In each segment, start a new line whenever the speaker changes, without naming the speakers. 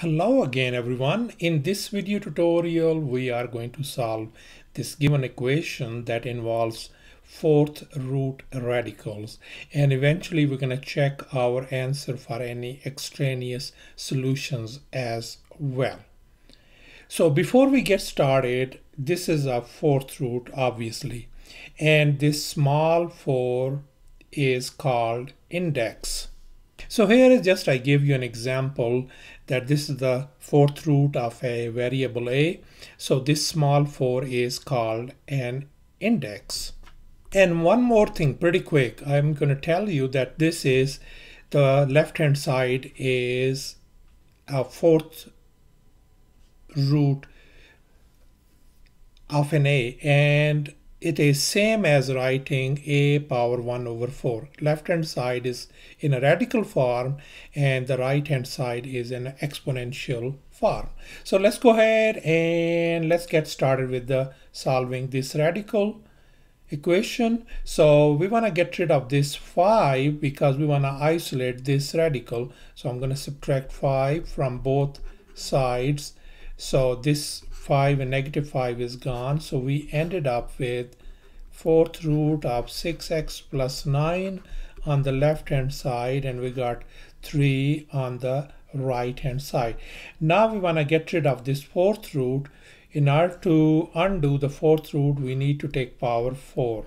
Hello again everyone. In this video tutorial we are going to solve this given equation that involves fourth root radicals and eventually we're going to check our answer for any extraneous solutions as well. So before we get started this is a fourth root obviously and this small 4 is called index. So here is just I give you an example that this is the fourth root of a variable a. So this small 4 is called an index. And one more thing pretty quick, I'm going to tell you that this is the left hand side is a fourth root of an a and it is same as writing a power 1 over 4. Left hand side is in a radical form and the right hand side is an exponential form. So let's go ahead and let's get started with the solving this radical equation. So we want to get rid of this 5 because we want to isolate this radical. So I'm going to subtract 5 from both sides. So this 5 and negative 5 is gone. So we ended up with fourth root of 6x plus 9 on the left hand side and we got 3 on the right hand side. Now we want to get rid of this fourth root. In order to undo the fourth root we need to take power 4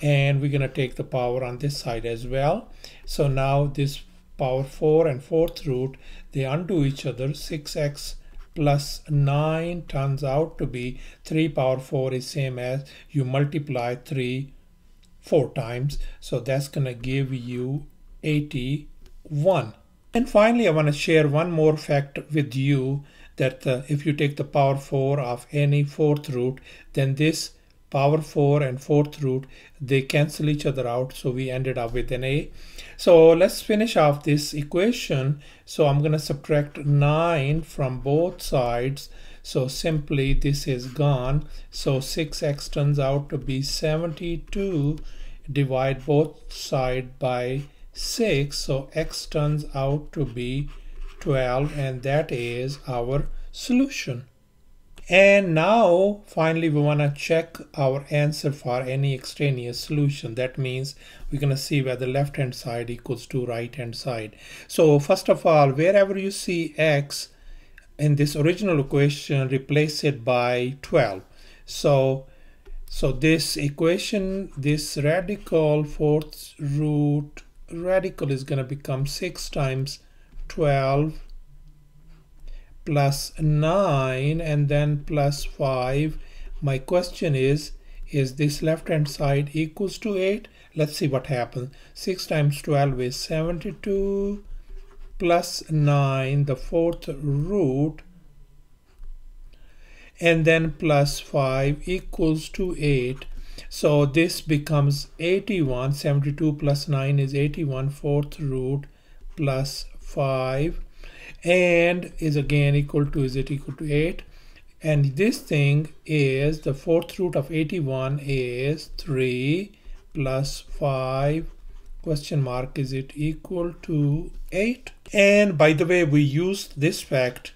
and we're going to take the power on this side as well. So now this power 4 and fourth root they undo each other 6x plus 9 turns out to be 3 power 4 is same as you multiply 3 four times. So that's gonna give you 81 and finally I want to share one more fact with you that uh, if you take the power 4 of any fourth root then this power 4 and fourth root they cancel each other out so we ended up with an a. So let's finish off this equation. So i'm going to subtract 9 from both sides. So simply this is gone. So 6x turns out to be 72 divide both side by 6 so x turns out to be 12 and that is our solution and now finally we want to check our answer for any extraneous solution. That means we're going to see whether left hand side equals to right hand side. So first of all, wherever you see x in this original equation, replace it by 12. So so this equation, this radical fourth root radical is going to become 6 times 12 plus 9 and then plus 5 my question is is this left hand side equals to 8 let's see what happens. 6 times 12 is 72 plus 9 the fourth root and then plus 5 equals to 8 so this becomes 81 72 plus 9 is 81 fourth root plus 5 and is again equal to is it equal to 8 and this thing is the fourth root of 81 is 3 plus 5 question mark is it equal to 8 and by the way we used this fact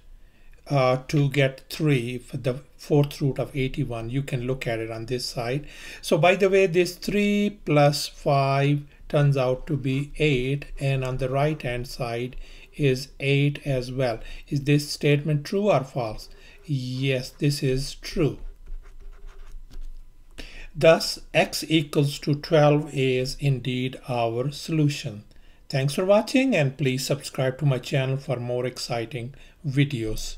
uh, to get 3 for the fourth root of 81 you can look at it on this side. So by the way this 3 plus 5 turns out to be 8 and on the right hand side is 8 as well. Is this statement true or false? Yes, this is true. Thus, x equals to 12 is indeed our solution. Thanks for watching and please subscribe to my channel for more exciting videos.